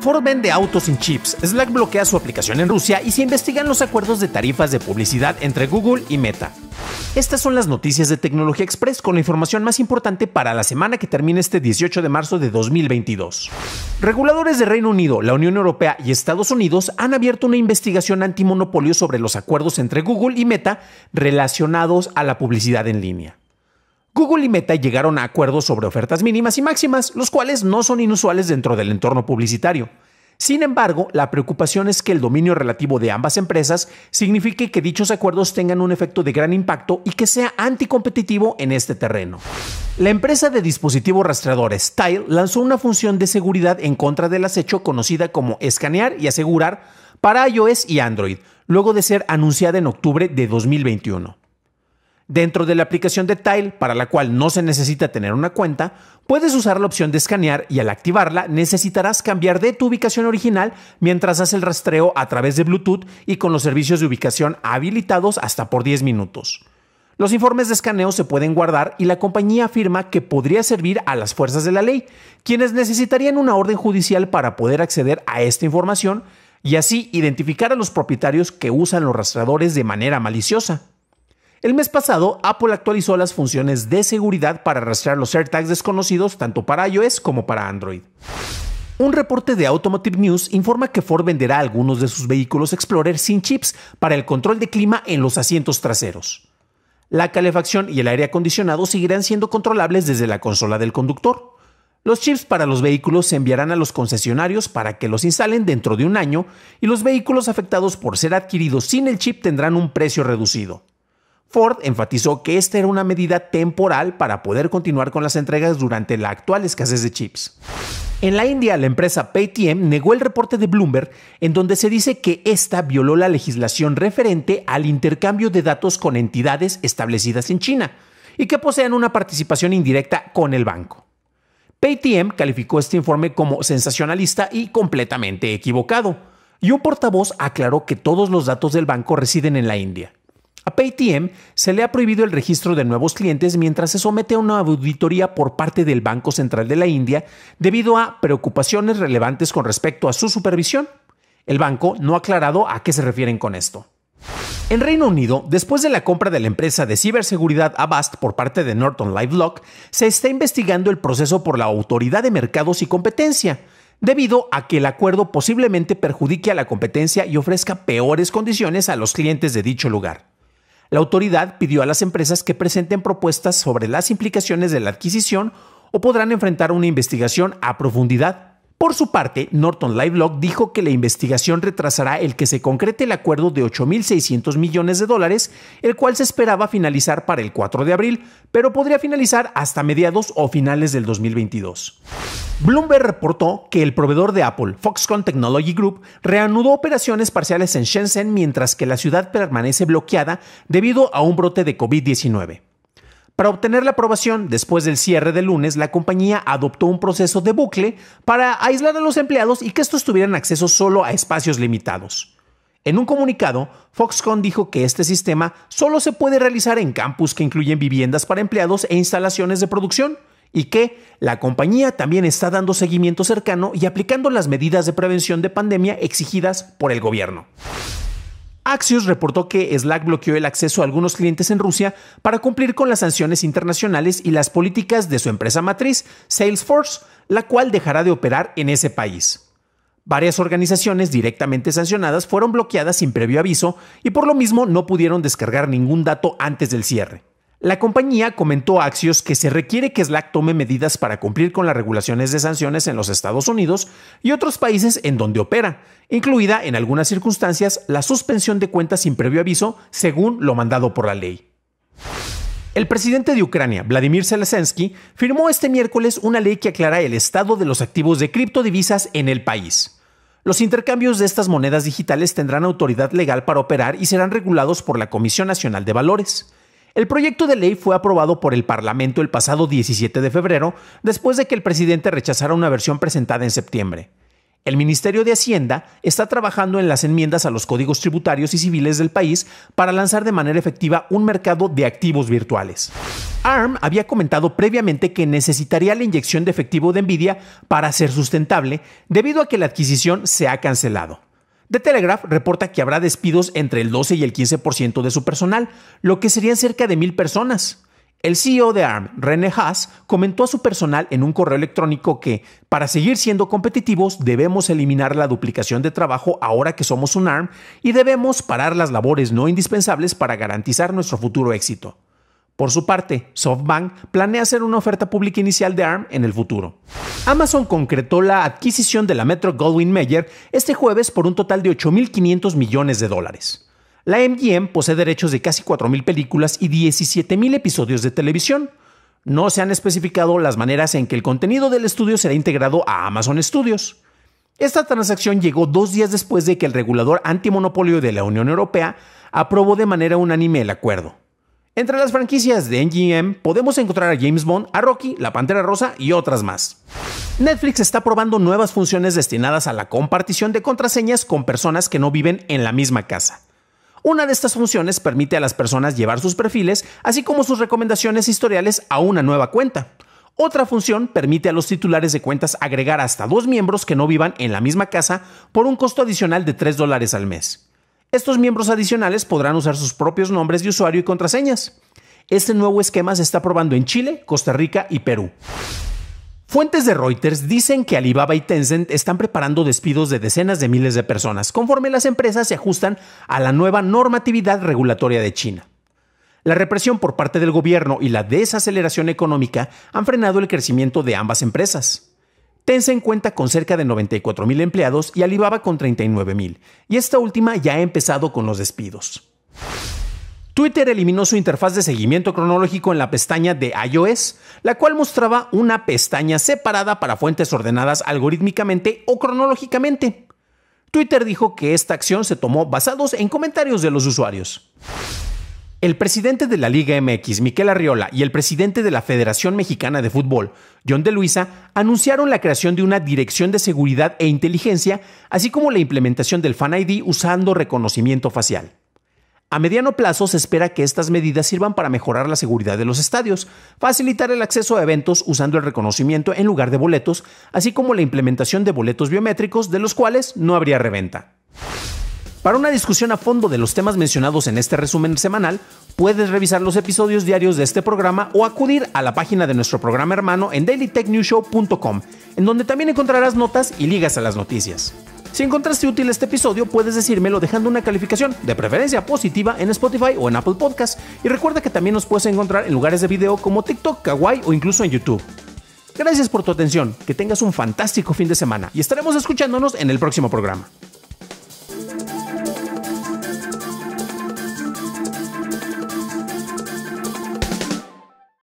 Ford vende autos sin chips, Slack bloquea su aplicación en Rusia y se investigan los acuerdos de tarifas de publicidad entre Google y Meta. Estas son las noticias de Tecnología Express con la información más importante para la semana que termina este 18 de marzo de 2022. Reguladores de Reino Unido, la Unión Europea y Estados Unidos han abierto una investigación antimonopolio sobre los acuerdos entre Google y Meta relacionados a la publicidad en línea. Google y Meta llegaron a acuerdos sobre ofertas mínimas y máximas, los cuales no son inusuales dentro del entorno publicitario. Sin embargo, la preocupación es que el dominio relativo de ambas empresas signifique que dichos acuerdos tengan un efecto de gran impacto y que sea anticompetitivo en este terreno. La empresa de dispositivos rastreadores Tile lanzó una función de seguridad en contra del acecho conocida como escanear y asegurar para iOS y Android, luego de ser anunciada en octubre de 2021. Dentro de la aplicación de Tile, para la cual no se necesita tener una cuenta, puedes usar la opción de escanear y al activarla necesitarás cambiar de tu ubicación original mientras haces el rastreo a través de Bluetooth y con los servicios de ubicación habilitados hasta por 10 minutos. Los informes de escaneo se pueden guardar y la compañía afirma que podría servir a las fuerzas de la ley, quienes necesitarían una orden judicial para poder acceder a esta información y así identificar a los propietarios que usan los rastreadores de manera maliciosa. El mes pasado, Apple actualizó las funciones de seguridad para rastrear los AirTags desconocidos tanto para iOS como para Android. Un reporte de Automotive News informa que Ford venderá algunos de sus vehículos Explorer sin chips para el control de clima en los asientos traseros. La calefacción y el aire acondicionado seguirán siendo controlables desde la consola del conductor. Los chips para los vehículos se enviarán a los concesionarios para que los instalen dentro de un año y los vehículos afectados por ser adquiridos sin el chip tendrán un precio reducido. Ford enfatizó que esta era una medida temporal para poder continuar con las entregas durante la actual escasez de chips. En la India, la empresa Paytm negó el reporte de Bloomberg en donde se dice que esta violó la legislación referente al intercambio de datos con entidades establecidas en China y que posean una participación indirecta con el banco. Paytm calificó este informe como sensacionalista y completamente equivocado, y un portavoz aclaró que todos los datos del banco residen en la India. A Paytm se le ha prohibido el registro de nuevos clientes mientras se somete a una auditoría por parte del Banco Central de la India debido a preocupaciones relevantes con respecto a su supervisión. El banco no ha aclarado a qué se refieren con esto. En Reino Unido, después de la compra de la empresa de ciberseguridad Avast por parte de Norton LifeLock, se está investigando el proceso por la Autoridad de Mercados y Competencia, debido a que el acuerdo posiblemente perjudique a la competencia y ofrezca peores condiciones a los clientes de dicho lugar. La autoridad pidió a las empresas que presenten propuestas sobre las implicaciones de la adquisición o podrán enfrentar una investigación a profundidad por su parte, Norton LifeLock dijo que la investigación retrasará el que se concrete el acuerdo de 8.600 millones de dólares, el cual se esperaba finalizar para el 4 de abril, pero podría finalizar hasta mediados o finales del 2022. Bloomberg reportó que el proveedor de Apple, Foxconn Technology Group, reanudó operaciones parciales en Shenzhen mientras que la ciudad permanece bloqueada debido a un brote de COVID-19. Para obtener la aprobación después del cierre del lunes, la compañía adoptó un proceso de bucle para aislar a los empleados y que estos tuvieran acceso solo a espacios limitados. En un comunicado, Foxconn dijo que este sistema solo se puede realizar en campus que incluyen viviendas para empleados e instalaciones de producción, y que la compañía también está dando seguimiento cercano y aplicando las medidas de prevención de pandemia exigidas por el gobierno. Axios reportó que Slack bloqueó el acceso a algunos clientes en Rusia para cumplir con las sanciones internacionales y las políticas de su empresa matriz, Salesforce, la cual dejará de operar en ese país. Varias organizaciones directamente sancionadas fueron bloqueadas sin previo aviso y por lo mismo no pudieron descargar ningún dato antes del cierre. La compañía comentó a Axios que se requiere que Slack tome medidas para cumplir con las regulaciones de sanciones en los Estados Unidos y otros países en donde opera, incluida en algunas circunstancias la suspensión de cuentas sin previo aviso, según lo mandado por la ley. El presidente de Ucrania, Vladimir Zelensky, firmó este miércoles una ley que aclara el estado de los activos de criptodivisas en el país. Los intercambios de estas monedas digitales tendrán autoridad legal para operar y serán regulados por la Comisión Nacional de Valores. El proyecto de ley fue aprobado por el Parlamento el pasado 17 de febrero, después de que el presidente rechazara una versión presentada en septiembre. El Ministerio de Hacienda está trabajando en las enmiendas a los códigos tributarios y civiles del país para lanzar de manera efectiva un mercado de activos virtuales. ARM había comentado previamente que necesitaría la inyección de efectivo de Nvidia para ser sustentable, debido a que la adquisición se ha cancelado. The Telegraph reporta que habrá despidos entre el 12 y el 15% de su personal, lo que serían cerca de mil personas. El CEO de ARM, René Haas, comentó a su personal en un correo electrónico que, para seguir siendo competitivos, debemos eliminar la duplicación de trabajo ahora que somos un ARM y debemos parar las labores no indispensables para garantizar nuestro futuro éxito. Por su parte, SoftBank planea hacer una oferta pública inicial de ARM en el futuro. Amazon concretó la adquisición de la Metro Goldwyn Mayer este jueves por un total de 8.500 millones de dólares. La MGM posee derechos de casi 4.000 películas y 17.000 episodios de televisión. No se han especificado las maneras en que el contenido del estudio será integrado a Amazon Studios. Esta transacción llegó dos días después de que el regulador antimonopolio de la Unión Europea aprobó de manera unánime el acuerdo. Entre las franquicias de MGM podemos encontrar a James Bond, a Rocky, La Pantera Rosa y otras más. Netflix está probando nuevas funciones destinadas a la compartición de contraseñas con personas que no viven en la misma casa. Una de estas funciones permite a las personas llevar sus perfiles, así como sus recomendaciones historiales a una nueva cuenta. Otra función permite a los titulares de cuentas agregar hasta dos miembros que no vivan en la misma casa por un costo adicional de 3 dólares al mes. Estos miembros adicionales podrán usar sus propios nombres de usuario y contraseñas. Este nuevo esquema se está probando en Chile, Costa Rica y Perú. Fuentes de Reuters dicen que Alibaba y Tencent están preparando despidos de decenas de miles de personas conforme las empresas se ajustan a la nueva normatividad regulatoria de China. La represión por parte del gobierno y la desaceleración económica han frenado el crecimiento de ambas empresas. Tencent cuenta con cerca de 94 mil empleados y Alibaba con 39 mil, y esta última ya ha empezado con los despidos. Twitter eliminó su interfaz de seguimiento cronológico en la pestaña de iOS, la cual mostraba una pestaña separada para fuentes ordenadas algorítmicamente o cronológicamente. Twitter dijo que esta acción se tomó basados en comentarios de los usuarios. El presidente de la Liga MX, Miquel Arriola, y el presidente de la Federación Mexicana de Fútbol, John de Luisa, anunciaron la creación de una dirección de seguridad e inteligencia, así como la implementación del Fan ID usando reconocimiento facial. A mediano plazo se espera que estas medidas sirvan para mejorar la seguridad de los estadios, facilitar el acceso a eventos usando el reconocimiento en lugar de boletos, así como la implementación de boletos biométricos de los cuales no habría reventa. Para una discusión a fondo de los temas mencionados en este resumen semanal, puedes revisar los episodios diarios de este programa o acudir a la página de nuestro programa hermano en dailytechnewshow.com, en donde también encontrarás notas y ligas a las noticias. Si encontraste útil este episodio, puedes decírmelo dejando una calificación, de preferencia positiva, en Spotify o en Apple Podcast. Y recuerda que también nos puedes encontrar en lugares de video como TikTok, Kawaii o incluso en YouTube. Gracias por tu atención, que tengas un fantástico fin de semana y estaremos escuchándonos en el próximo programa.